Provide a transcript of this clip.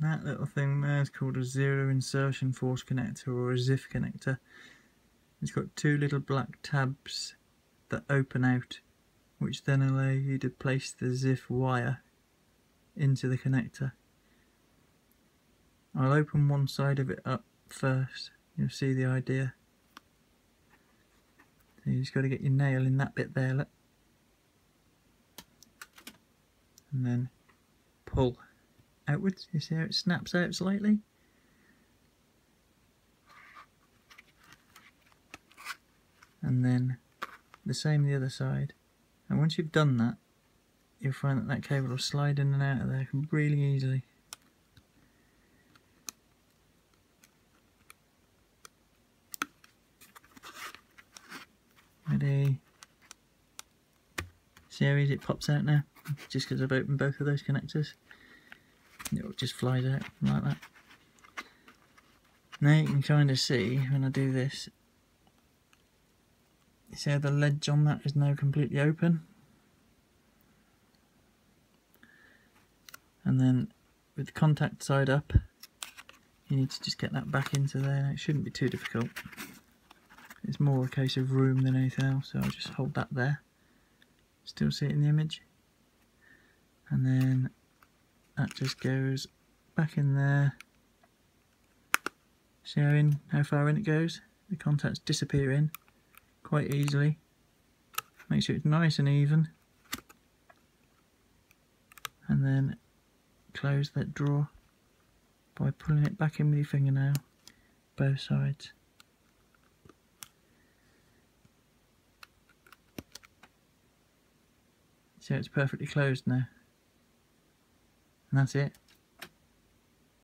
That little thing there is called a zero insertion force connector or a ZIF connector. It's got two little black tabs that open out which then allow you to place the ZIF wire into the connector. I'll open one side of it up first, you'll see the idea. So you just got to get your nail in that bit there, look. And then pull outwards, you see how it snaps out slightly? And then the same the other side. And once you've done that, you'll find that that cable will slide in and out of there really easily. Ready? See how easy it pops out now? Just because I've opened both of those connectors. It just flies out like that. Now you can kind of see when I do this, you see how the ledge on that is now completely open? And then with the contact side up, you need to just get that back into there. It shouldn't be too difficult. It's more a case of room than anything else, so I'll just hold that there. Still see it in the image. And then that just goes back in there. Showing how far in it goes. The contacts disappear in quite easily. Make sure it's nice and even. And then close that drawer by pulling it back in with your fingernail, both sides. See it's perfectly closed now. And that's it.